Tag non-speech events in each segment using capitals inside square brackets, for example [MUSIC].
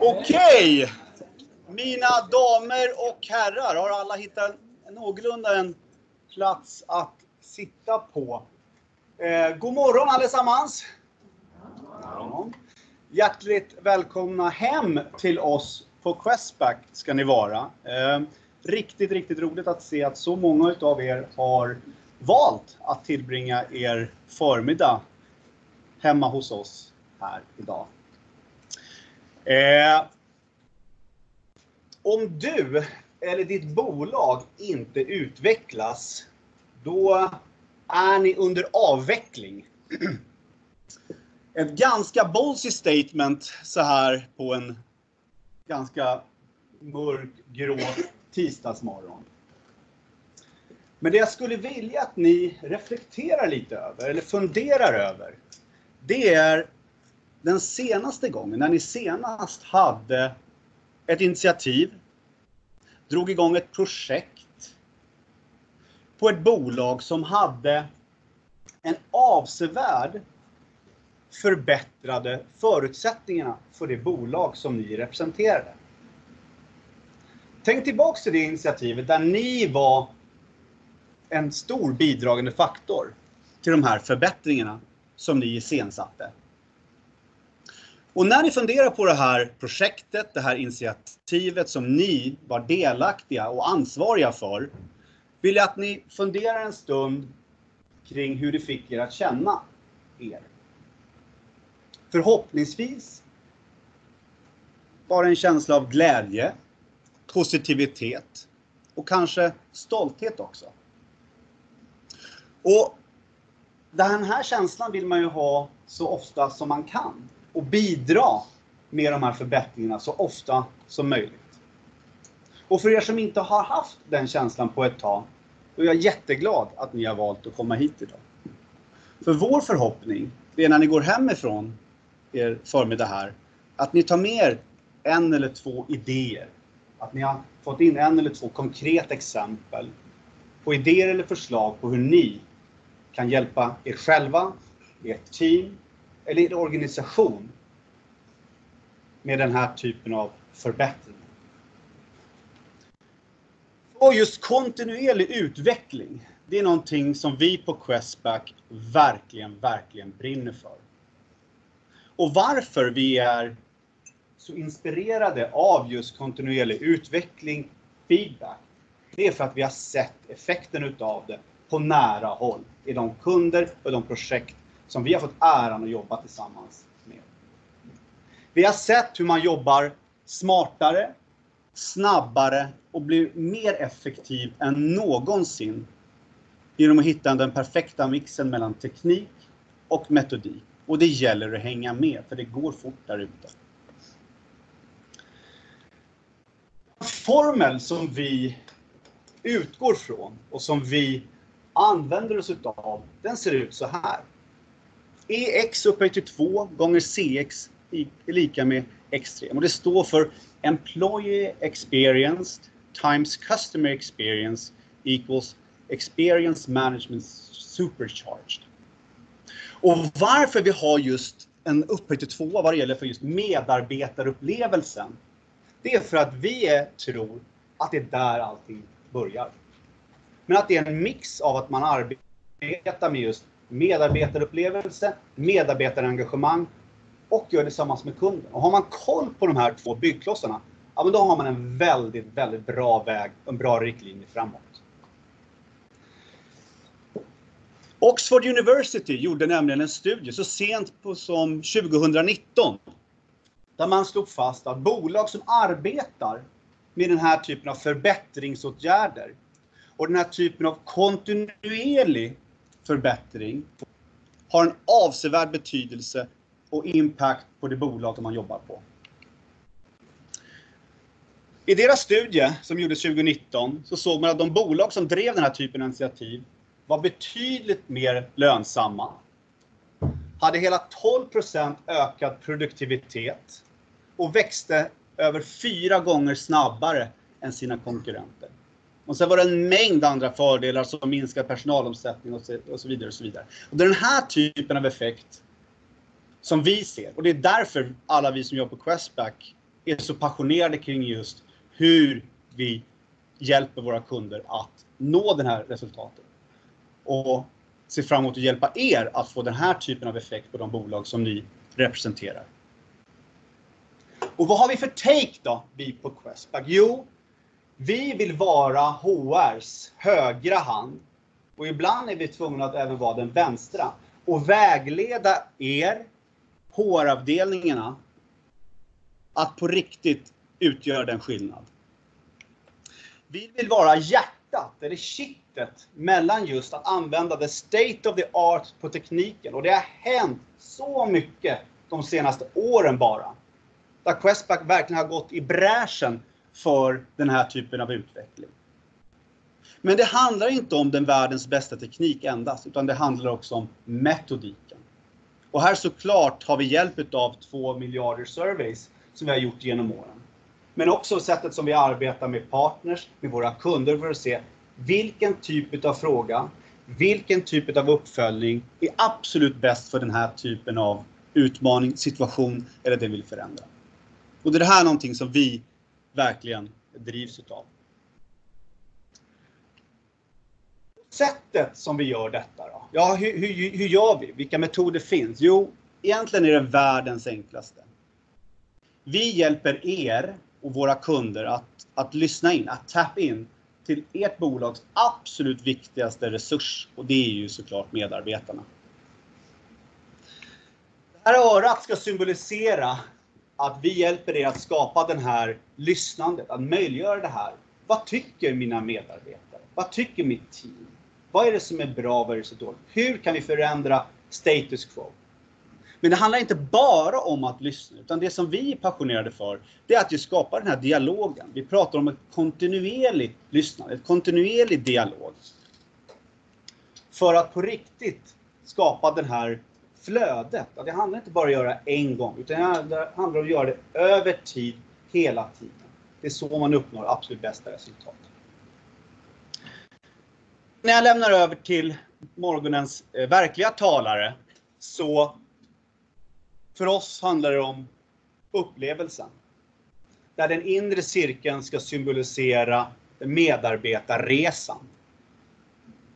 Okej! Mina damer och herrar, har alla hittat någorlunda en plats att sitta på? Eh, god morgon allesammans! Hjärtligt välkomna hem till oss på Questback ska ni vara. Eh, riktigt, riktigt roligt att se att så många utav er har valt att tillbringa er förmiddag hemma hos oss här idag. Eh, om du eller ditt bolag inte utvecklas, då är ni under avveckling. Ett ganska ballsy statement så här på en ganska mörk, grå tisdagsmorgon. Men det jag skulle vilja att ni reflekterar lite över, eller funderar över, det är den senaste gången, när ni senast hade ett initiativ, drog igång ett projekt på ett bolag som hade en avsevärd förbättrade förutsättningarna för det bolag som ni representerade. Tänk tillbaks till det initiativet där ni var en stor bidragande faktor till de här förbättringarna som ni iscensatte. Och när ni funderar på det här projektet, det här initiativet som ni var delaktiga och ansvariga för, vill jag att ni funderar en stund kring hur det fick er att känna er. Förhoppningsvis var det en känsla av glädje, positivitet och kanske stolthet också. Och den här känslan vill man ju ha så ofta som man kan och bidra med de här förbättringarna så ofta som möjligt. Och för er som inte har haft den känslan på ett tag, då är jag jätteglad att ni har valt att komma hit idag. För vår förhoppning, det är när ni går hemifrån er förmiddag här, att ni tar med er en eller två idéer. Att ni har fått in en eller två konkreta exempel på idéer eller förslag på hur ni kan hjälpa er själva, ert team eller er organisation med den här typen av förbättringar. Och just kontinuerlig utveckling, det är någonting som vi på Questback verkligen, verkligen brinner för. Och varför vi är så inspirerade av just kontinuerlig utveckling, feedback, det är för att vi har sett effekten utav det på nära håll i de kunder och de projekt som vi har fått äran att jobba tillsammans med. Vi har sett hur man jobbar smartare, snabbare och blir mer effektiv än någonsin genom att hitta den perfekta mixen mellan teknik och metodik. Och det gäller att hänga med, för det går fort där ute. Formel som vi utgår från och som vi använder oss utav, den ser ut så här. EX upphöjt till 2 gånger CX är lika med X3. Och det står för Employee Experienced times Customer Experience equals Experience Management Supercharged. Och varför vi har just en upphöjt till 2 vad det gäller för just medarbetarupplevelsen, det är för att vi tror att det är där allting börjar. Men att det är en mix av att man arbetar med just medarbetarupplevelse, medarbetarengagemang och gör det tillsammans med kunden. Och har man koll på de här två byggklossarna, ja men då har man en väldigt, väldigt bra väg, en bra riktlinje framåt. Oxford University gjorde nämligen en studie så sent på som 2019 där man slog fast att bolag som arbetar med den här typen av förbättringsåtgärder och den här typen av kontinuerlig förbättring har en avsevärd betydelse och impact på det bolag man jobbar på. I deras studie som gjordes 2019 så såg man att de bolag som drev den här typen av initiativ var betydligt mer lönsamma. Hade hela 12% ökad produktivitet och växte över fyra gånger snabbare än sina konkurrenter. Och sen var det en mängd andra fördelar som minskad personalomsättning och så, vidare. Och så vidare. Och det är den här typen av effekt som vi ser. Och det är därför alla vi som jobbar på Questback är så passionerade kring just hur vi hjälper våra kunder att nå det här resultatet. Och ser fram emot att hjälpa er att få den här typen av effekt på de bolag som ni representerar. Och vad har vi för take då, vi på Questback? Jo, vi vill vara HRs högra hand och ibland är vi tvungna att även vara den vänstra och vägleda er, HR-avdelningarna, att på riktigt utgöra den skillnad. Vi vill vara hjärtat, eller kittet, mellan just att använda the state of the art på tekniken. Och det har hänt så mycket de senaste åren bara. Där Questback verkligen har gått i bräschen för den här typen av utveckling. Men det handlar inte om den världens bästa teknik endast, utan det handlar också om metodiken. Och här såklart har vi hjälp av två miljarder surveys som vi har gjort genom åren. Men också sättet som vi arbetar med partners, med våra kunder för att se vilken typ av fråga, vilken typ av uppföljning är absolut bäst för den här typen av utmaning, situation eller det vi vill förändra. Och det är det här någonting som vi verkligen drivs utav. Sättet som vi gör detta då? Ja, hur, hur, hur gör vi? Vilka metoder finns? Jo, egentligen är det världens enklaste. Vi hjälper er och våra kunder att, att lyssna in, att tap in till ert bolags absolut viktigaste resurs och det är ju såklart medarbetarna. Det här örat ska symbolisera att vi hjälper er att skapa den här lyssnandet, att möjliggöra det här. Vad tycker mina medarbetare? Vad tycker mitt team? Vad är det som är bra, vad är det som är dåligt? Hur kan vi förändra status quo? Men det handlar inte bara om att lyssna, utan det som vi är passionerade för, det är att ju skapa den här dialogen. Vi pratar om ett kontinuerligt lyssnande, ett kontinuerlig dialog. För att på riktigt skapa den här flödet. Det handlar inte bara om att göra en gång, utan det handlar om att göra det över tid, hela tiden. Det är så man uppnår absolut bästa resultat. När jag lämnar över till morgonens eh, verkliga talare, så för oss handlar det om upplevelsen. Där den inre cirkeln ska symbolisera medarbetarresan.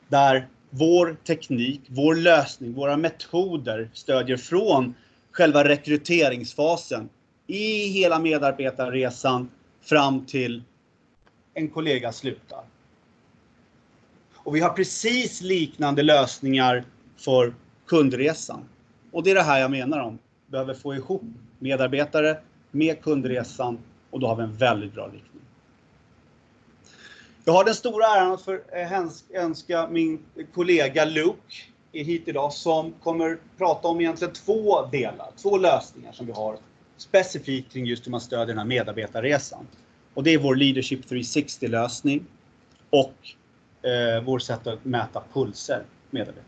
Där vår teknik, vår lösning, våra metoder stödjer från själva rekryteringsfasen i hela medarbetarresan fram till en kollega slutar. Och vi har precis liknande lösningar för kundresan. Och det är det här jag menar om. Vi behöver få ihop medarbetare med kundresan och då har vi en väldigt bra riktning. Jag har den stora äran att för, eh, önska min kollega Luke hit idag som kommer prata om egentligen två delar, två lösningar som vi har specifikt kring just hur man stödjer den här medarbetarresan. Och det är vår Leadership 360-lösning och eh, vårt sätt att mäta pulser medarbetare.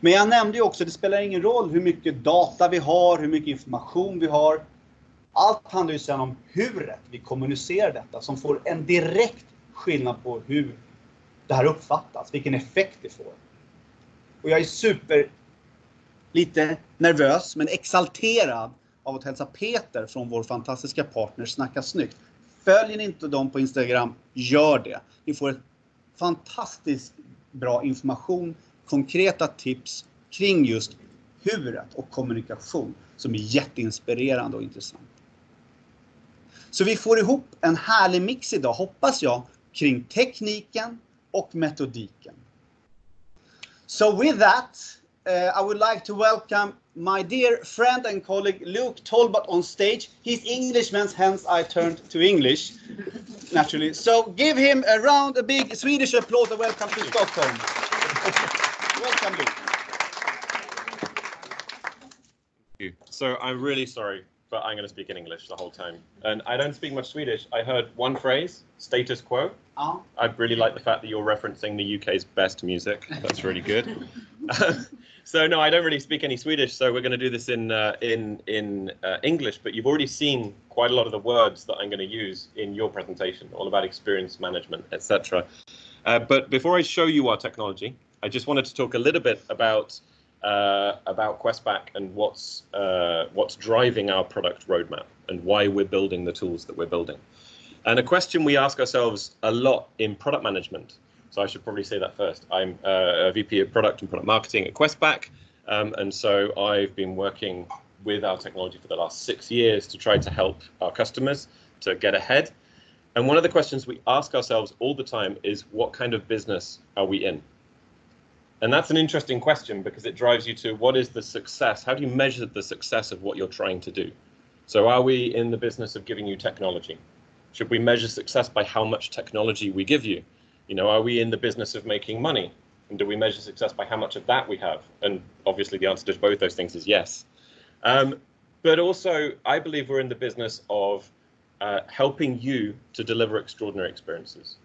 Men jag nämnde ju också, det spelar ingen roll hur mycket data vi har, hur mycket information vi har. Allt handlar ju sen om hur vi kommunicerar detta som får en direkt skillnad på hur det här uppfattas, vilken effekt det får. Och jag är super lite nervös men exalterad av att hälsa Peter från vår fantastiska partner Snacka Snyggt. Följer ni inte dem på Instagram, gör det. Ni får ett fantastiskt bra information, konkreta tips kring just huret och kommunikation som är jätteinspirerande och intressant. Så vi får ihop en härlig mix idag, hoppas jag, kring tekniken och metodiken. So with that, uh, I would like to welcome my dear friend and colleague Luke Talbot on stage. He's Englishman, hence I turned to English, naturally. So give him a round, a big Swedish applause and welcome to Stockholm. welcome, Luke. So I'm really sorry but I'm going to speak in English the whole time. And I don't speak much Swedish. I heard one phrase, status quo. Oh. I really like the fact that you're referencing the UK's best music. That's really good. [LAUGHS] so no, I don't really speak any Swedish. So we're going to do this in uh, in in uh, English. But you've already seen quite a lot of the words that I'm going to use in your presentation, all about experience management, etc. Uh, but before I show you our technology, I just wanted to talk a little bit about uh, about Questback and what's uh, what's driving our product roadmap and why we're building the tools that we're building. And a question we ask ourselves a lot in product management. So I should probably say that first. I'm uh, a VP of product and product marketing at Questback, um, and so I've been working with our technology for the last six years to try to help our customers to get ahead. And one of the questions we ask ourselves all the time is, what kind of business are we in? And that's an interesting question because it drives you to what is the success? How do you measure the success of what you're trying to do? So, are we in the business of giving you technology? Should we measure success by how much technology we give you? You know, are we in the business of making money? And do we measure success by how much of that we have? And obviously, the answer to both those things is yes. Um, but also, I believe we're in the business of uh, helping you to deliver extraordinary experiences.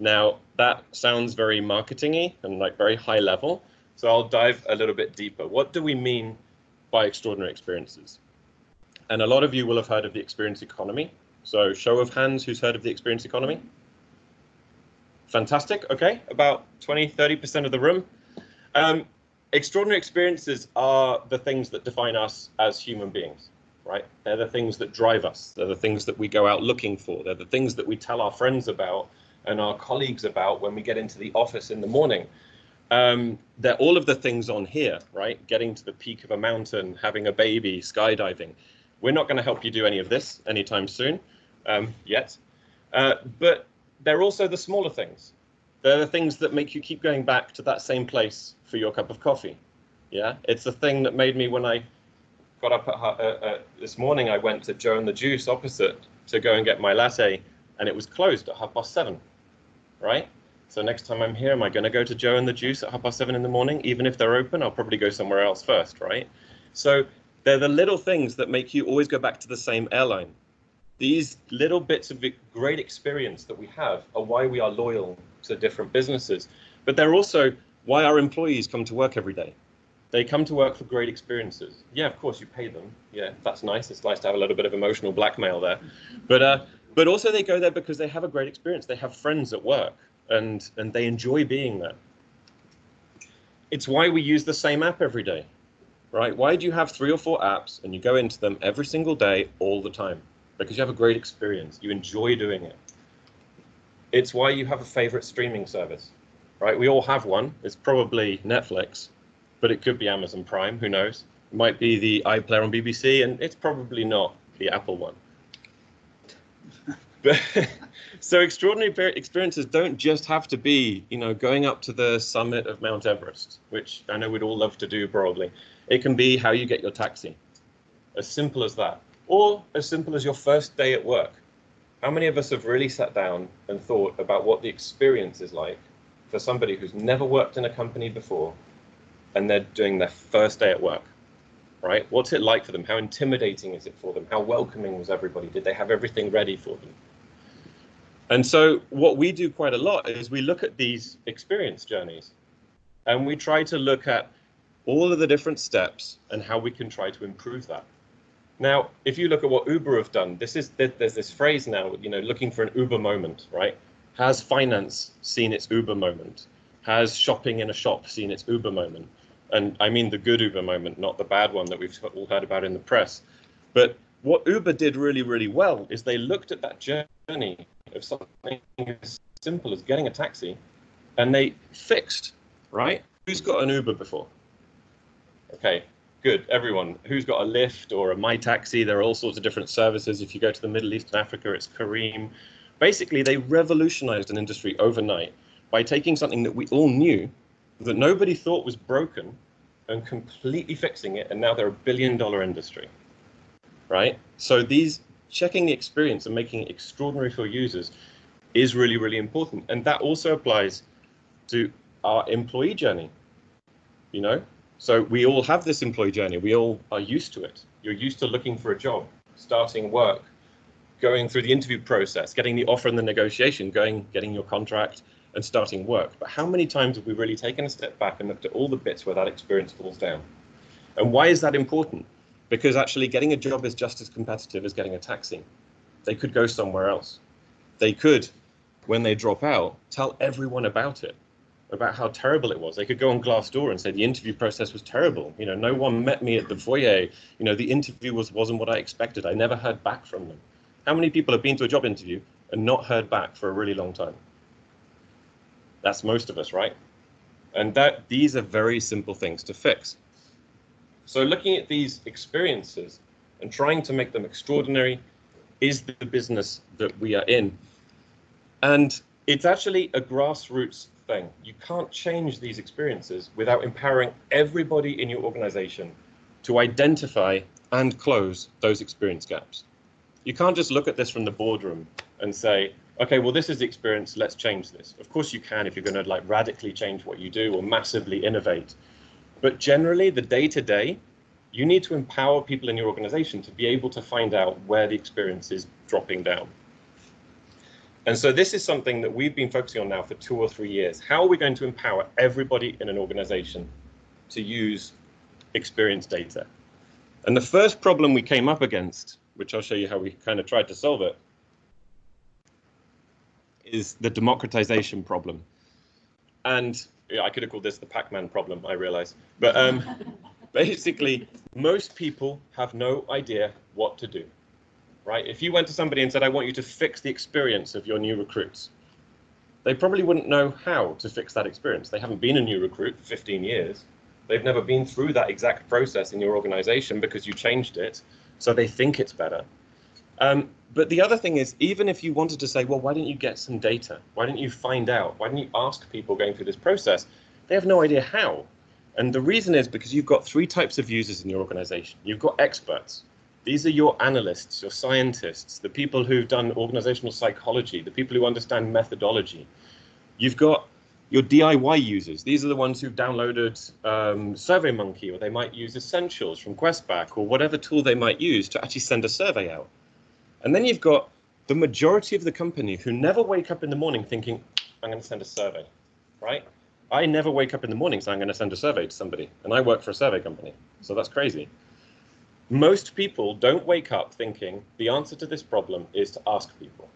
Now, that sounds very marketingy and like very high level. So I'll dive a little bit deeper. What do we mean by extraordinary experiences? And a lot of you will have heard of the experience economy. So show of hands, who's heard of the experience economy? Fantastic. Okay, about 20, 30% of the room. Um, extraordinary experiences are the things that define us as human beings, right? They're the things that drive us. They're the things that we go out looking for. They're the things that we tell our friends about and our colleagues about when we get into the office in the morning. Um, they're all of the things on here, right? Getting to the peak of a mountain, having a baby, skydiving. We're not going to help you do any of this anytime soon, um, yet. Uh, but they're also the smaller things. They're the things that make you keep going back to that same place for your cup of coffee. Yeah, it's the thing that made me when I got up at, uh, uh, this morning. I went to Joe and the Juice opposite to go and get my latte, and it was closed at half past seven right? So next time I'm here, am I going to go to Joe and the Juice at half past seven in the morning? Even if they're open, I'll probably go somewhere else first, right? So they're the little things that make you always go back to the same airline. These little bits of great experience that we have are why we are loyal to different businesses, but they're also why our employees come to work every day. They come to work for great experiences. Yeah, of course you pay them. Yeah, that's nice. It's nice to have a little bit of emotional blackmail there, but uh, but also they go there because they have a great experience. They have friends at work and and they enjoy being there. It's why we use the same app every day, right? Why do you have three or four apps and you go into them every single day all the time? Because you have a great experience. You enjoy doing it. It's why you have a favorite streaming service, right? We all have one. It's probably Netflix, but it could be Amazon Prime. Who knows? It might be the iPlayer on BBC, and it's probably not the Apple one. [LAUGHS] So extraordinary experiences don't just have to be, you know, going up to the summit of Mount Everest, which I know we'd all love to do probably. It can be how you get your taxi, as simple as that, or as simple as your first day at work. How many of us have really sat down and thought about what the experience is like for somebody who's never worked in a company before and they're doing their first day at work? Right? What's it like for them? How intimidating is it for them? How welcoming was everybody? Did they have everything ready for them? And so what we do quite a lot is we look at these experience journeys and we try to look at all of the different steps and how we can try to improve that. Now, if you look at what Uber have done, this is there's this phrase now, you know, looking for an Uber moment, right? Has finance seen its Uber moment? Has shopping in a shop seen its Uber moment? And I mean the good Uber moment, not the bad one that we've all heard about in the press. But what Uber did really, really well is they looked at that journey of something as simple as getting a taxi, and they fixed, right? Who's got an Uber before? Okay, good. Everyone. Who's got a Lyft or a My Taxi? There are all sorts of different services. If you go to the Middle East and Africa, it's Careem. Basically, they revolutionized an industry overnight by taking something that we all knew that nobody thought was broken and completely fixing it, and now they're a billion dollar industry. Right? So these checking the experience and making it extraordinary for users is really, really important. And that also applies to our employee journey. You know, so we all have this employee journey. We all are used to it. You're used to looking for a job, starting work, going through the interview process, getting the offer and the negotiation, going, getting your contract and starting work. But how many times have we really taken a step back and looked at all the bits where that experience falls down? And why is that important? Because actually getting a job is just as competitive as getting a taxi. They could go somewhere else. They could, when they drop out, tell everyone about it. about how terrible it was. They could go on Glassdoor and say the interview process was terrible. You know, no one met me at the foyer. You know, the interview was wasn't what I expected. I never heard back from them. How many people have been to a job interview and not heard back for a really long time? That's most of us, right? And that these are very simple things to fix. So looking at these experiences and trying to make them extraordinary is the business that we are in. And it's actually a grassroots thing. You can't change these experiences without empowering everybody in your organization to identify and close those experience gaps. You can't just look at this from the boardroom and say, okay, well, this is the experience, let's change this. Of course you can if you're going to like radically change what you do or massively innovate. But generally, the day to day, you need to empower people in your organization to be able to find out where the experience is dropping down. And so this is something that we've been focusing on now for two or three years. How are we going to empower everybody in an organization to use experience data? And the first problem we came up against, which I'll show you how we kind of tried to solve it, is the democratization problem. And yeah, I could have called this the Pac-Man problem, I realize. But um, [LAUGHS] basically, most people have no idea what to do right? If you went to somebody and said, I want you to fix the experience of your new recruits, they probably wouldn't know how to fix that experience. They haven't been a new recruit for 15 years. They've never been through that exact process in your organization because you changed it. So they think it's better. Um, but the other thing is, even if you wanted to say, well, why didn't you get some data? Why didn't you find out? Why didn't you ask people going through this process? They have no idea how. And the reason is because you've got three types of users in your organization. You've got experts, these are your analysts, your scientists, the people who've done organizational psychology, the people who understand methodology. You've got your DIY users. These are the ones who've downloaded um, SurveyMonkey, or they might use Essentials from Questback, or whatever tool they might use to actually send a survey out. And then you've got the majority of the company who never wake up in the morning thinking, I'm going to send a survey, right? I never wake up in the morning saying I'm going to send a survey to somebody, and I work for a survey company, so that's crazy. Most people don't wake up thinking the answer to this problem is to ask people.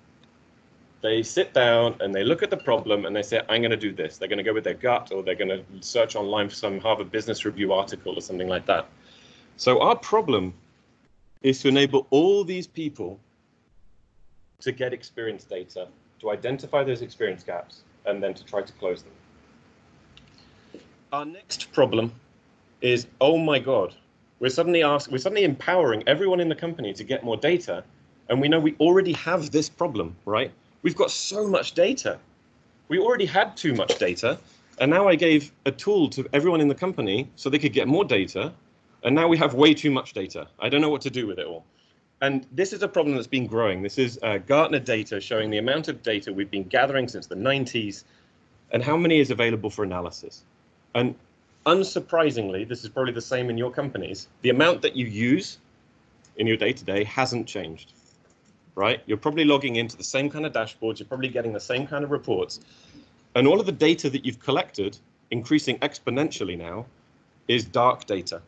They sit down and they look at the problem and they say, I'm going to do this. They're going to go with their gut or they're going to search online for some Harvard Business Review article or something like that. So our problem is to enable all these people to get experience data, to identify those experience gaps, and then to try to close them. Our next problem is, oh my God, we're suddenly asking, we're suddenly empowering everyone in the company to get more data, and we know we already have this problem, right? We've got so much data. We already had too much data, and now I gave a tool to everyone in the company so they could get more data, and now we have way too much data. I don't know what to do with it all. And this is a problem that's been growing. This is uh, Gartner data showing the amount of data we've been gathering since the 90s and how many is available for analysis. And unsurprisingly, this is probably the same in your companies, the amount that you use in your day-to-day hasn't changed, right? You're probably logging into the same kind of dashboards, you're probably getting the same kind of reports, and all of the data that you've collected, increasing exponentially now, is dark data.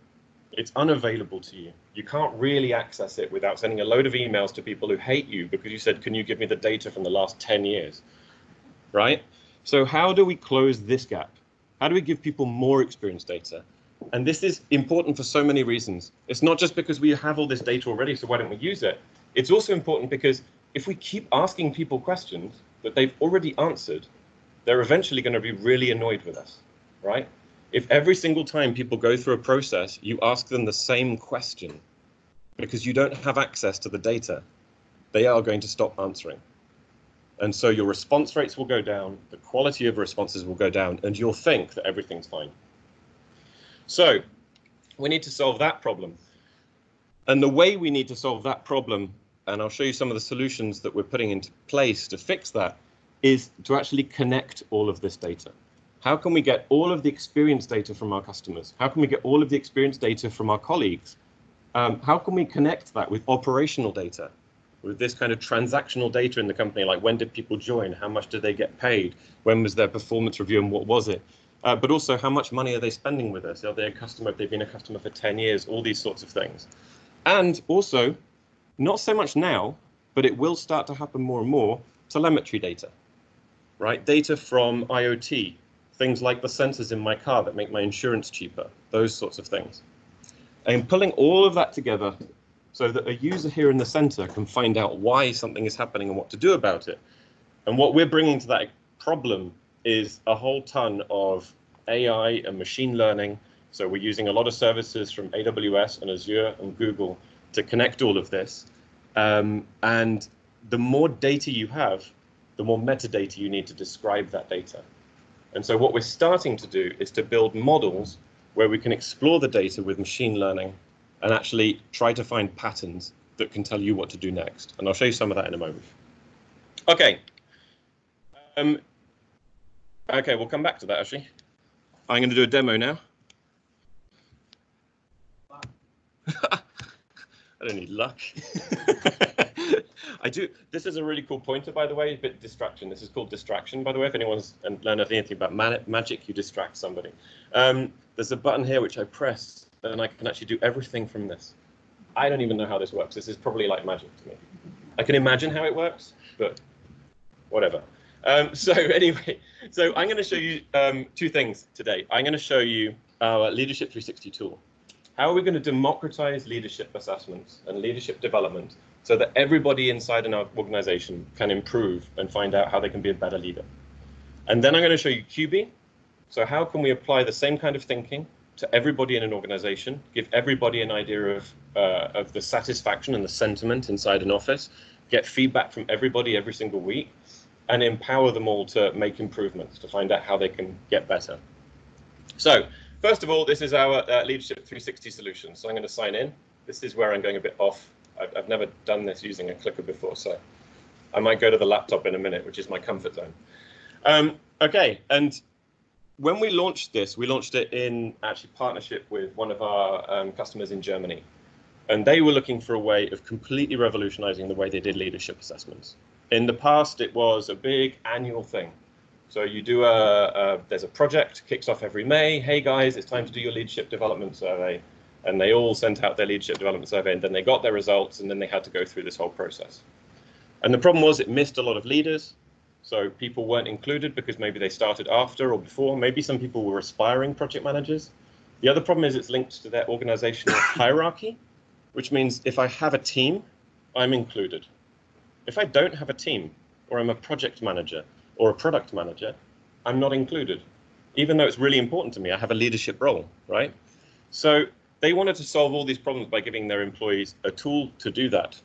It's unavailable to you. You can't really access it without sending a load of emails to people who hate you because you said, can you give me the data from the last 10 years, right? So how do we close this gap? How do we give people more experience data? And this is important for so many reasons. It's not just because we have all this data already, so why don't we use it? It's also important because if we keep asking people questions that they've already answered, they're eventually going to be really annoyed with us, right? If every single time people go through a process, you ask them the same question because you don't have access to the data, they are going to stop answering. And so your response rates will go down, the quality of responses will go down, and you'll think that everything's fine. So we need to solve that problem. And the way we need to solve that problem, and I'll show you some of the solutions that we're putting into place to fix that, is to actually connect all of this data. How can we get all of the experience data from our customers? How can we get all of the experience data from our colleagues? Um, how can we connect that with operational data? with this kind of transactional data in the company, like when did people join, how much did they get paid, when was their performance review, and what was it? Uh, but also, how much money are they spending with us? Are they a customer? If they've been a customer for 10 years, all these sorts of things. And also, not so much now, but it will start to happen more and more telemetry data, right? Data from IoT, things like the sensors in my car that make my insurance cheaper, those sorts of things. And pulling all of that together so that a user here in the center can find out why something is happening and what to do about it. And what we're bringing to that problem is a whole ton of AI and machine learning. So we're using a lot of services from AWS and Azure and Google to connect all of this. Um, and the more data you have, the more metadata you need to describe that data. And so what we're starting to do is to build models where we can explore the data with machine learning and actually try to find patterns that can tell you what to do next. And I'll show you some of that in a moment. Okay. Um, okay, we'll come back to that actually. I'm going to do a demo now. [LAUGHS] I don't need luck. [LAUGHS] I do. This is a really cool pointer, by the way. A bit distraction. This is called distraction, by the way. If anyone's learned anything about magic, you distract somebody. Um, there's a button here which I press, and I can actually do everything from this. I don't even know how this works. This is probably like magic to me. I can imagine how it works, but whatever. Um, [LAUGHS] so anyway, so I'm going to show you um, two things today. I'm going to show you our Leadership 360 tool. How are we going to democratize leadership assessments and leadership development so that everybody inside an organization can improve and find out how they can be a better leader? And then I'm going to show you Qubie. So how can we apply the same kind of thinking to everybody in an organization, give everybody an idea of, uh, of the satisfaction and the sentiment inside an office, get feedback from everybody every single week, and empower them all to make improvements, to find out how they can get better. So first of all, this is our uh, Leadership 360 solution. So I'm going to sign in. This is where I'm going a bit off. I've, I've never done this using a clicker before, so I might go to the laptop in a minute, which is my comfort zone. Um, okay, and when we launched this, we launched it in actually partnership with one of our um, customers in Germany. And they were looking for a way of completely revolutionizing the way they did leadership assessments. In the past, it was a big annual thing. So you do a, a, there's a project kicks off every May. Hey guys, it's time to do your leadership development survey, and they all sent out their leadership development survey, and then they got their results, and then they had to go through this whole process. And the problem was it missed a lot of leaders, so people weren't included because maybe they started after or before. Maybe some people were aspiring project managers. The other problem is it's linked to their organizational [COUGHS] hierarchy, which means if I have a team, I'm included. If I don't have a team, or I'm a project manager or a product manager, I'm not included. Even though it's really important to me, I have a leadership role, right? So they wanted to solve all these problems by giving their employees a tool to do that.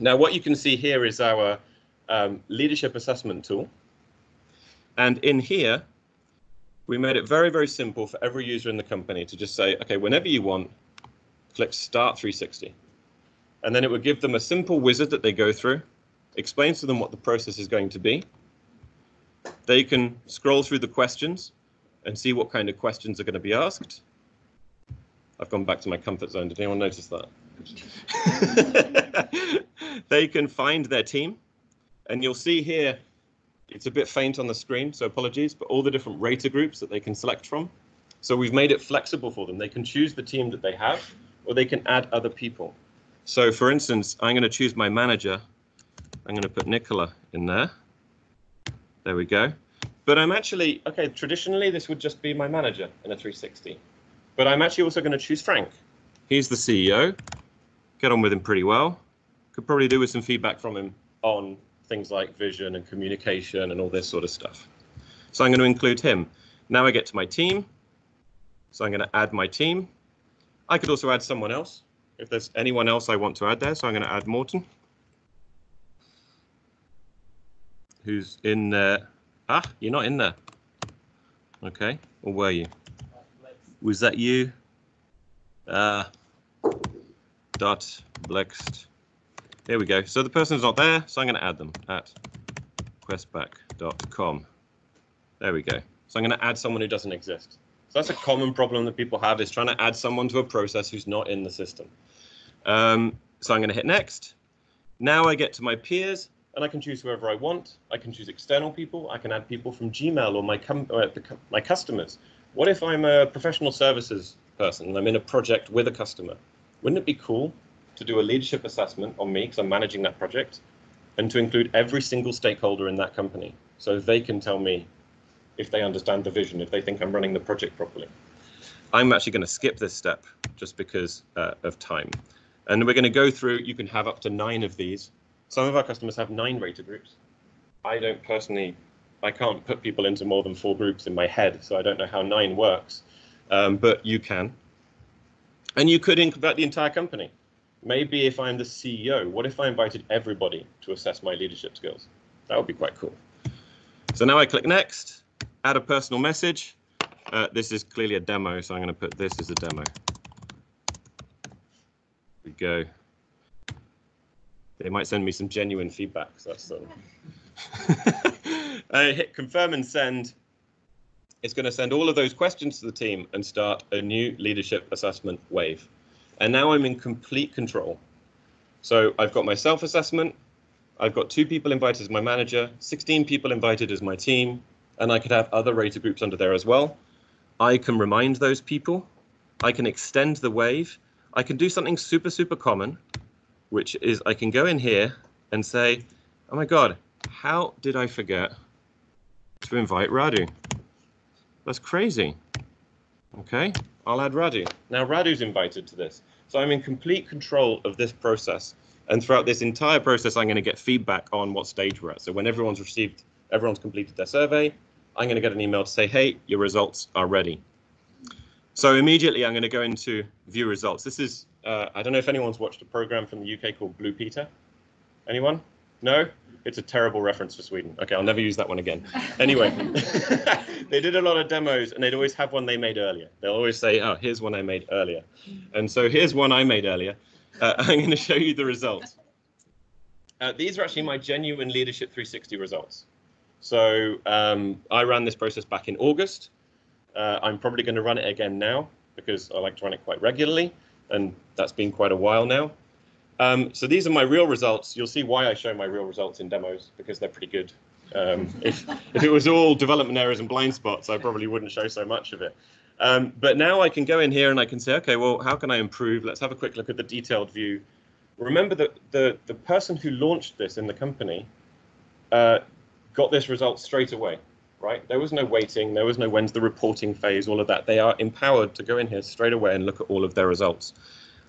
Now, what you can see here is our um, leadership assessment tool. And in here, we made it very, very simple for every user in the company to just say, okay, whenever you want, click Start 360. And then it would give them a simple wizard that they go through, explains to them what the process is going to be. They can scroll through the questions and see what kind of questions are going to be asked. I've gone back to my comfort zone. Did anyone notice that? [LAUGHS] [LAUGHS] they can find their team. And you'll see here, it's a bit faint on the screen, so apologies, but all the different rater groups that they can select from. So we've made it flexible for them. They can choose the team that they have, or they can add other people. So for instance, I'm going to choose my manager. I'm going to put Nicola in there. There we go. But I'm actually, okay, traditionally this would just be my manager in a 360. But I'm actually also going to choose Frank. He's the CEO. Get on with him pretty well. Could probably do with some feedback from him on things like vision and communication and all this sort of stuff. So I'm going to include him. Now I get to my team. So I'm going to add my team. I could also add someone else if there's anyone else I want to add there. So I'm going to add Mårten, who's in there. Ah, you're not in there. Okay, or were you? Was that you? Uh, dot Blixt. Here we go. So the person's not there, so I'm going to add them at questback.com. There we go. So I'm going to add someone who doesn't exist. So that's a common problem that people have is trying to add someone to a process who's not in the system. Um, so I'm going to hit next. Now I get to my peers and I can choose whoever I want. I can choose external people. I can add people from Gmail or my, or my customers. What if I'm a professional services person and I'm in a project with a customer? Wouldn't it be cool to do a leadership assessment on me because I'm managing that project and to include every single stakeholder in that company so they can tell me if they understand the vision, if they think I'm running the project properly. I'm actually going to skip this step just because uh, of time. And we're going to go through, you can have up to nine of these. Some of our customers have nine rater groups. I don't personally, I can't put people into more than four groups in my head, so I don't know how nine works, um, but you can. And you could convert the entire company. Maybe if I'm the CEO, what if I invited everybody to assess my leadership skills? That would be quite cool. So now I click next, add a personal message. Uh, this is clearly a demo, so I'm going to put this as a demo. we go. They might send me some genuine feedback. So that's the. [LAUGHS] I hit confirm and send. It's going to send all of those questions to the team and start a new leadership assessment wave. And now I'm in complete control. So I've got my self-assessment. I've got two people invited as my manager, 16 people invited as my team, and I could have other rater groups under there as well. I can remind those people. I can extend the wave. I can do something super, super common, which is I can go in here and say, oh my God, how did I forget to invite Radu? That's crazy. Okay, I'll add Radu. Now Radu's invited to this. So I'm in complete control of this process. And throughout this entire process, I'm going to get feedback on what stage we're at. So when everyone's received, everyone's completed their survey, I'm going to get an email to say, hey, your results are ready. So immediately I'm going to go into view results. This is, uh, I don't know if anyone's watched a program from the UK called Blue Peter. Anyone? No? It's a terrible reference for Sweden. Okay, I'll never use that one again. Anyway, [LAUGHS] [LAUGHS] they did a lot of demos and they'd always have one they made earlier. They'll always say, oh, here's one I made earlier. And so here's one I made earlier. Uh, [LAUGHS] I'm going to show you the results. Uh, these are actually my genuine Leadership 360 results. So um, I ran this process back in August. Uh, I'm probably going to run it again now because I like to run it quite regularly, and that's been quite a while now. Um, so these are my real results. You'll see why I show my real results in demos because they're pretty good. Um, [LAUGHS] if, if it was all development errors and blind spots, I probably wouldn't show so much of it. Um, but now I can go in here and I can say, okay, well, how can I improve? Let's have a quick look at the detailed view. Remember that the, the person who launched this in the company uh, got this result straight away, right? There was no waiting, there was no when's the reporting phase, all of that. They are empowered to go in here straight away and look at all of their results.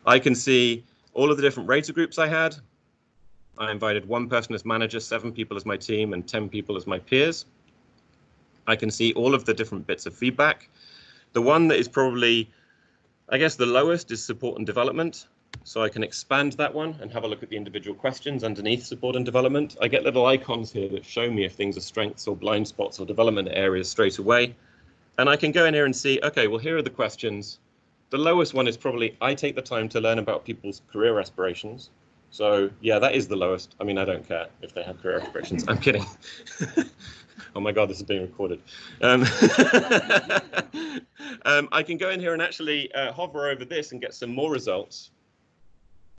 I can see all of the different rater groups I had. I invited one person as manager, seven people as my team, and 10 people as my peers. I can see all of the different bits of feedback. The one that is probably, I guess, the lowest is support and development. So I can expand that one and have a look at the individual questions underneath support and development. I get little icons here that show me if things are strengths or blind spots or development areas straight away. And I can go in here and see, okay, well, here are the questions. The lowest one is probably I take the time to learn about people's career aspirations. So yeah, that is the lowest. I mean, I don't care if they have career aspirations. I'm kidding. [LAUGHS] oh my God, this is being recorded. Um, [LAUGHS] um, I can go in here and actually uh, hover over this and get some more results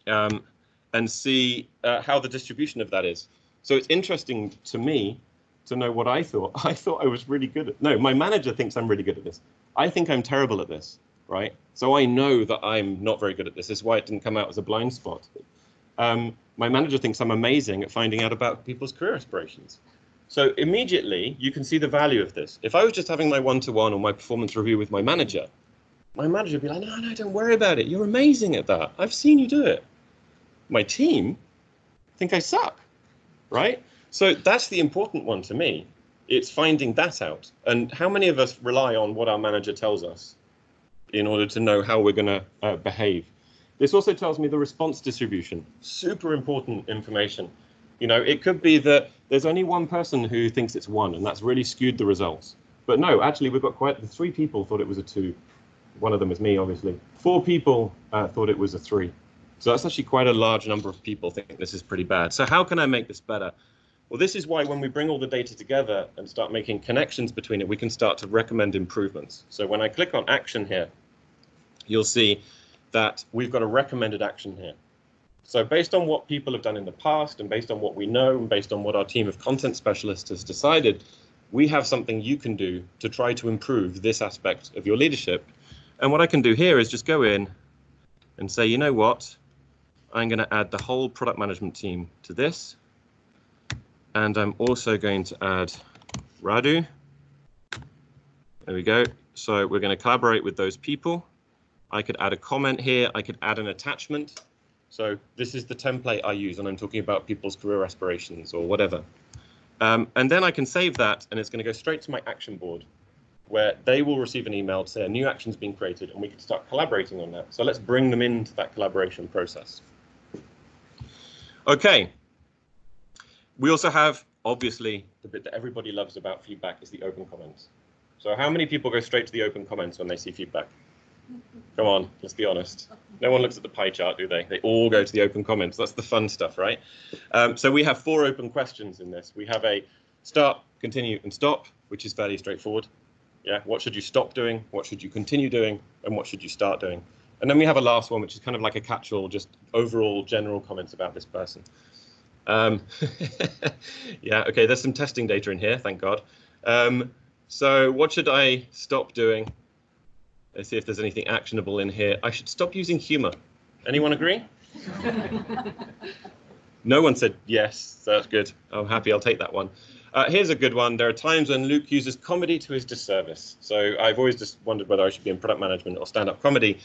um, and see uh, how the distribution of that is. So it's interesting to me to know what I thought. [LAUGHS] I thought I was really good at. No, my manager thinks I'm really good at this. I think I'm terrible at this, right? So I know that I'm not very good at this. This is why it didn't come out as a blind spot. Um, my manager thinks I'm amazing at finding out about people's career aspirations. So immediately you can see the value of this. If I was just having my one-to-one or my performance review with my manager, my manager would be like, no, no, don't worry about it. You're amazing at that. I've seen you do it my team think I suck, right? So that's the important one to me. It's finding that out. And how many of us rely on what our manager tells us in order to know how we're going to uh, behave? This also tells me the response distribution. Super important information. You know, it could be that there's only one person who thinks it's one, and that's really skewed the results. But no, actually, we've got quite the three people thought it was a two. One of them is me, obviously. Four people uh, thought it was a three. So that's actually quite a large number of people think this is pretty bad. So how can I make this better? Well, this is why when we bring all the data together and start making connections between it, we can start to recommend improvements. So when I click on action here, you'll see that we've got a recommended action here. So based on what people have done in the past and based on what we know and based on what our team of content specialists has decided, we have something you can do to try to improve this aspect of your leadership. And what I can do here is just go in and say, you know what, I'm going to add the whole product management team to this. And I'm also going to add Radu There we go. So we're going to collaborate with those people. I could add a comment here. I could add an attachment. So this is the template I use and I'm talking about people's career aspirations or whatever. Um, and then I can save that and it's going to go straight to my action board where they will receive an email to say a new action's been created and we can start collaborating on that. So let's bring them into that collaboration process. Okay. We also have, obviously, the bit that everybody loves about feedback is the open comments. So how many people go straight to the open comments when they see feedback? Come on, let's be honest. No one looks at the pie chart, do they? They all go to the open comments. That's the fun stuff, right? Um, so we have four open questions in this. We have a start, continue, and stop, which is fairly straightforward. Yeah, what should you stop doing? What should you continue doing? And what should you start doing? And then we have a last one, which is kind of like a catch-all, just overall general comments about this person. Um, [LAUGHS] yeah, okay, there's some testing data in here, thank God. Um, so what should I stop doing? Let's see if there's anything actionable in here. I should stop using humor. Anyone agree? [LAUGHS] no one said yes, so that's good. I'm happy, I'll take that one. Uh, here's a good one. There are times when Luke uses comedy to his disservice. So I've always just wondered whether I should be in product management or stand-up comedy.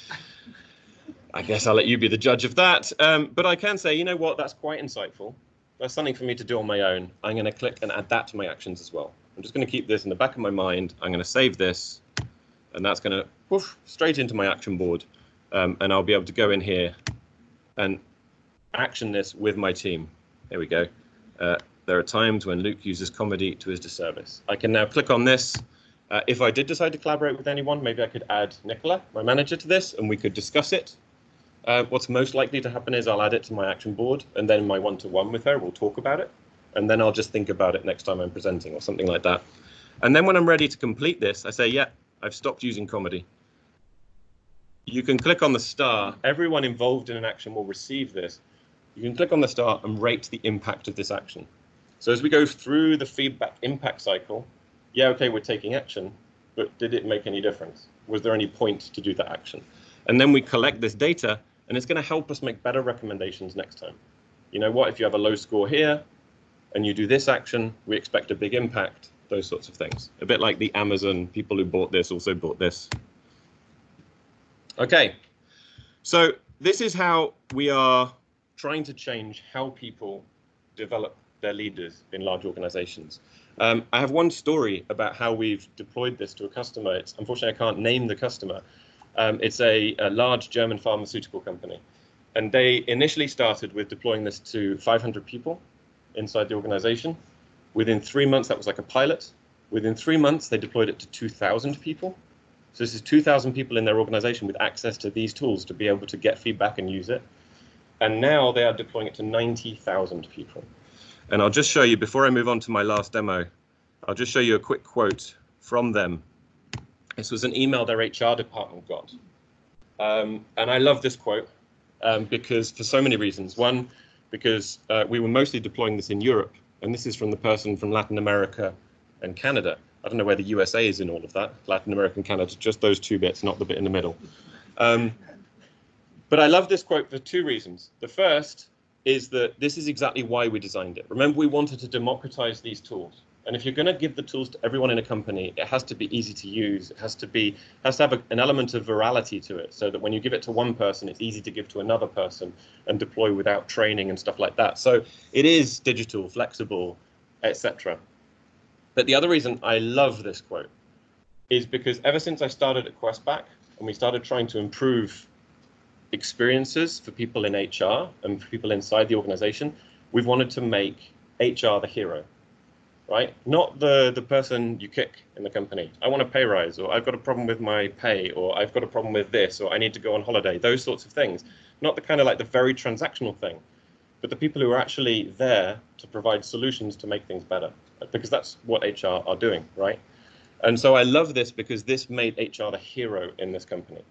I guess I'll let you be the judge of that. Um, but I can say, you know what, that's quite insightful. That's something for me to do on my own. I'm going to click and add that to my actions as well. I'm just going to keep this in the back of my mind. I'm going to save this, and that's going to straight into my action board. Um, and I'll be able to go in here and action this with my team. There we go. Uh, there are times when Luke uses comedy to his disservice. I can now click on this. Uh, if I did decide to collaborate with anyone, maybe I could add Nicola, my manager, to this, and we could discuss it. Uh, what's most likely to happen is I'll add it to my action board, and then my one-to-one with her, we'll talk about it, and then I'll just think about it next time I'm presenting or something like that. And then when I'm ready to complete this, I say, yeah, I've stopped using comedy. You can click on the star. Everyone involved in an action will receive this. You can click on the star and rate the impact of this action. So as we go through the feedback impact cycle, yeah, okay, we're taking action, but did it make any difference? Was there any point to do that action? And then we collect this data, and it's going to help us make better recommendations next time. You know what, if you have a low score here, and you do this action, we expect a big impact, those sorts of things. A bit like the Amazon people who bought this also bought this. Okay, so this is how we are trying to change how people develop their leaders in large organizations. Um, I have one story about how we've deployed this to a customer. It's unfortunately I can't name the customer. Um, it's a, a, large German pharmaceutical company, and they initially started with deploying this to 500 people inside the organization. Within three months, that was like a pilot. Within three months, they deployed it to 2,000 people. So this is 2,000 people in their organization with access to these tools to be able to get feedback and use it. And now they are deploying it to 90,000 people. And I'll just show you, before I move on to my last demo, I'll just show you a quick quote from them. This was an email their HR department got. Um, and I love this quote um, because for so many reasons. One, because uh, we were mostly deploying this in Europe, and this is from the person from Latin America and Canada. I don't know where the USA is in all of that, Latin America and Canada, just those two bits, not the bit in the middle. Um, but I love this quote for two reasons. The first is that this is exactly why we designed it. Remember, we wanted to democratize these tools. And if you're going to give the tools to everyone in a company, it has to be easy to use. It has to be has to have a, an element of virality to it, so that when you give it to one person, it's easy to give to another person and deploy without training and stuff like that. So it is digital, flexible, etc. But the other reason I love this quote is because ever since I started at Questback and we started trying to improve experiences for people in HR and for people inside the organization, we've wanted to make HR the hero, right? Not the, the person you kick in the company. I want a pay rise, or I've got a problem with my pay, or I've got a problem with this, or I need to go on holiday, those sorts of things. Not the kind of like the very transactional thing, but the people who are actually there to provide solutions to make things better, because that's what HR are doing, right? And so I love this because this made HR the hero in this company.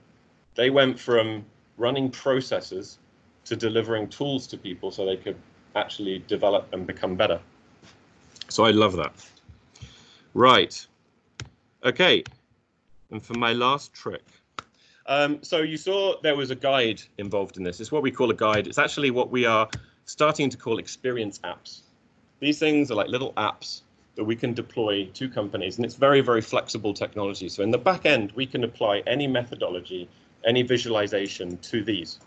They went from running processes to delivering tools to people so they could actually develop and become better. So I love that. Right. Okay. And for my last trick. Um, so you saw there was a guide involved in this. It's what we call a guide. It's actually what we are starting to call experience apps. These things are like little apps that we can deploy to companies, and it's very, very flexible technology. So in the back end, we can apply any methodology, any visualization to these.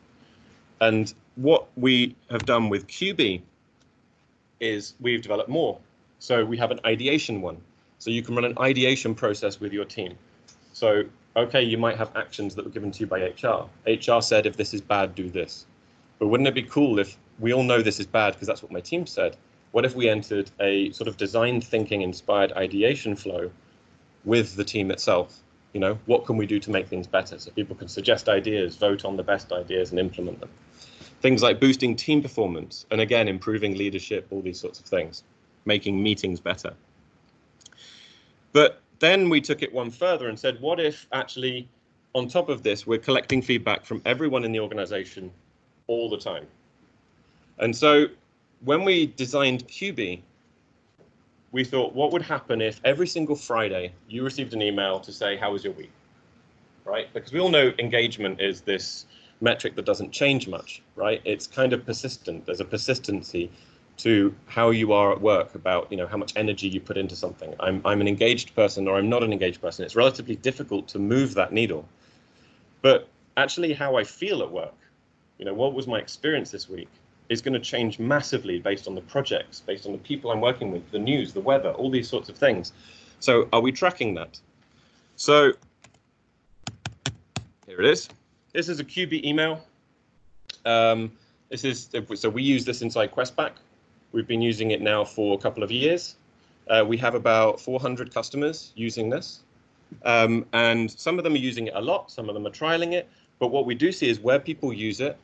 And what we have done with Qubie is we've developed more. So we have an ideation one. So you can run an ideation process with your team. So, okay, you might have actions that were given to you by HR. HR said, if this is bad, do this. But wouldn't it be cool if we all know this is bad because that's what my team said? What if we entered a sort of design thinking inspired ideation flow with the team itself? You know, what can we do to make things better? So people can suggest ideas, vote on the best ideas, and implement them. Things like boosting team performance, and again, improving leadership, all these sorts of things, making meetings better. But then we took it one further and said, what if actually, on top of this, we're collecting feedback from everyone in the organization all the time? And so when we designed Qubie, we thought, what would happen if every single Friday you received an email to say, how was your week? Right? Because we all know engagement is this metric that doesn't change much, right? It's kind of persistent. There's a persistency to how you are at work about, you know, how much energy you put into something. I'm, I'm an engaged person or I'm not an engaged person. It's relatively difficult to move that needle. But actually how I feel at work, you know, what was my experience this week? is going to change massively based on the projects, based on the people I'm working with, the news, the weather, all these sorts of things. So are we tracking that? So here it is. This is a Qubie email. Um, this is so we use this inside Questback. We've been using it now for a couple of years. Uh, we have about 400 customers using this. Um, and some of them are using it a lot, some of them are trialing it. But what we do see is where people use it,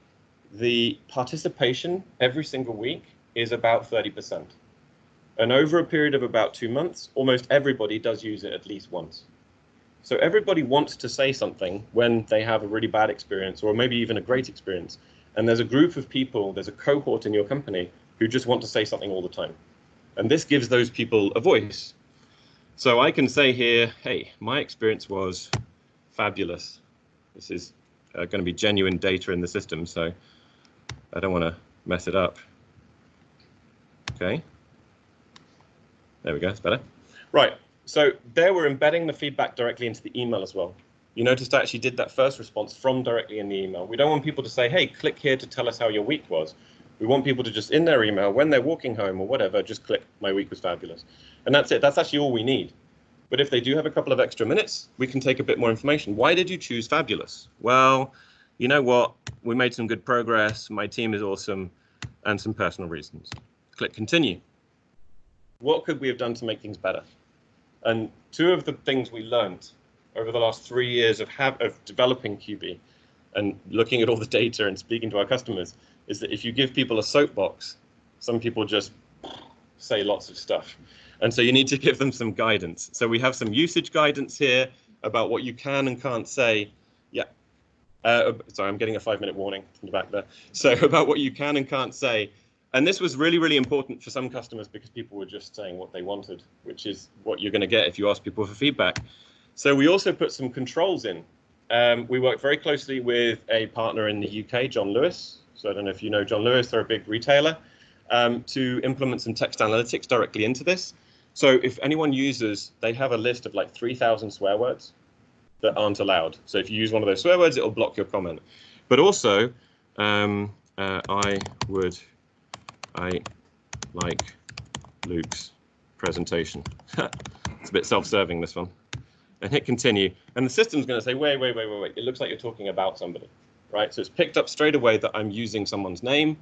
the participation every single week is about 30%. And over a period of about two months, almost everybody does use it at least once. So everybody wants to say something when they have a really bad experience or maybe even a great experience. And there's a group of people, there's a cohort in your company who just want to say something all the time. And this gives those people a voice. So I can say here, hey, my experience was fabulous. This is uh, going to be genuine data in the system. So I don't want to mess it up. Okay. There we go, it's better. Right, so there we're embedding the feedback directly into the email as well. You noticed I actually did that first response from directly in the email. We don't want people to say, hey, click here to tell us how your week was. We want people to just in their email, when they're walking home or whatever, just click, my week was fabulous. And that's it, that's actually all we need. But if they do have a couple of extra minutes, we can take a bit more information. Why did you choose fabulous? Well, you know what, we made some good progress, my team is awesome, and some personal reasons. Click continue. What could we have done to make things better? And two of the things we learned over the last three years of, have, of developing Qubie and looking at all the data and speaking to our customers is that if you give people a soapbox, some people just say lots of stuff. And so you need to give them some guidance. So we have some usage guidance here about what you can and can't say uh, sorry, I'm getting a five minute warning from the back there. So [LAUGHS] about what you can and can't say. And this was really, really important for some customers because people were just saying what they wanted, which is what you're going to get if you ask people for feedback. So we also put some controls in. Um, we work very closely with a partner in the UK, John Lewis. So I don't know if you know John Lewis, they're a big retailer, um, to implement some text analytics directly into this. So if anyone uses, they have a list of like 3,000 swear words that aren't allowed. So if you use one of those swear words, it'll block your comment. But also, um, uh, I would, I like Luke's presentation. [LAUGHS] it's a bit self-serving, this one. And hit continue. And the system's going to say, wait, wait, wait, wait, wait. It looks like you're talking about somebody, right? So it's picked up straight away that I'm using someone's name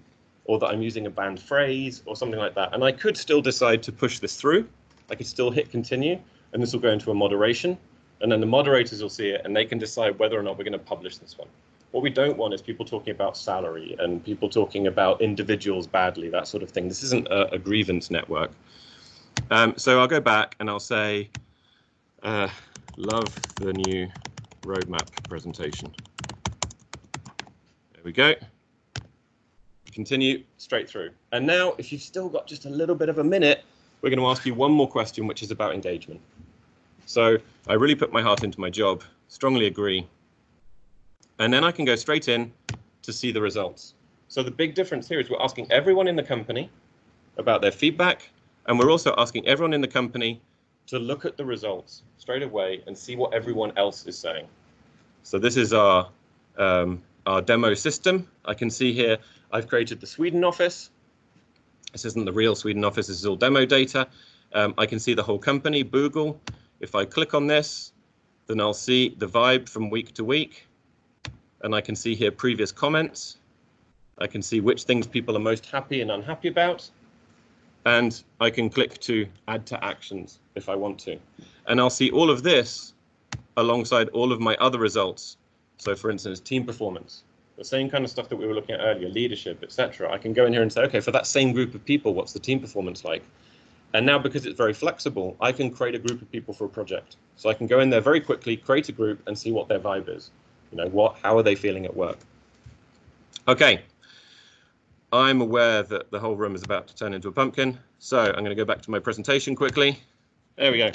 or that I'm using a banned phrase or something like that. And I could still decide to push this through. I could still hit continue, and this will go into a moderation and then the moderators will see it and they can decide whether or not we're going to publish this one. What we don't want is people talking about salary and people talking about individuals badly, that sort of thing. This isn't a, a grievance network. Um, so I'll go back and I'll say, uh, love the new roadmap presentation. There we go. Continue straight through. And now, if you've still got just a little bit of a minute, we're going to ask you one more question, which is about engagement. So I really put my heart into my job, strongly agree. And then I can go straight in to see the results. So the big difference here is we're asking everyone in the company about their feedback And we're also asking everyone in the company to look at the results straight away and see what everyone else is saying. So this is our um, our demo system. I can see here I've created the Sweden office. This isn't the real Sweden office, this is all demo data. Um, I can see the whole company, Google. If I click on this, then I'll see the vibe from week to week. And I can see here previous comments. I can see which things people are most happy and unhappy about. And I can click to add to actions if I want to. And I'll see all of this alongside all of my other results. So for instance, team performance, the same kind of stuff that we were looking at earlier, leadership, etc. I can go in here and say, okay, for that same group of people, what's the team performance like? And now because it's very flexible, I can create a group of people for a project. So I can go in there very quickly, create a group and see what their vibe is. You know, what, how are they feeling at work? Okay. I'm aware that the whole room is about to turn into a pumpkin. So I'm going to go back to my presentation quickly. There we go.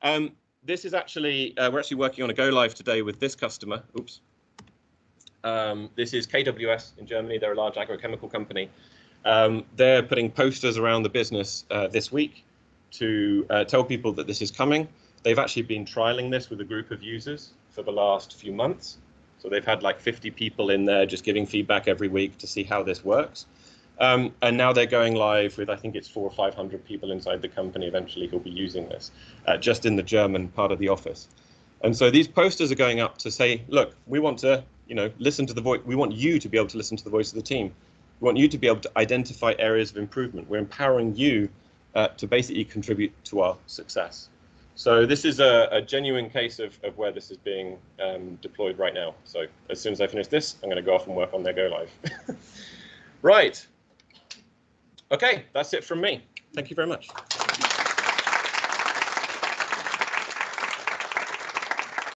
Um, this is actually, uh, we're actually working on a go live today with this customer. Oops. Um, this is KWS in Germany. They're a large agrochemical company. Um, they're putting posters around the business uh, this week to uh, tell people that this is coming. They've actually been trialing this with a group of users for the last few months. So they've had like 50 people in there just giving feedback every week to see how this works. Um, and now they're going live with, I think it's four or 500 people inside the company eventually who'll be using this, uh, just in the German part of the office. And so these posters are going up to say, look, we want to, you know, listen to the voice. We want you to be able to listen to the voice of the team. We want you to be able to identify areas of improvement. We're empowering you uh, to basically contribute to our success. So this is a, a genuine case of, of, where this is being um, deployed right now. So as soon as I finish this, I'm going to go off and work on their go live. [LAUGHS] right. Okay, that's it from me. Thank you very much.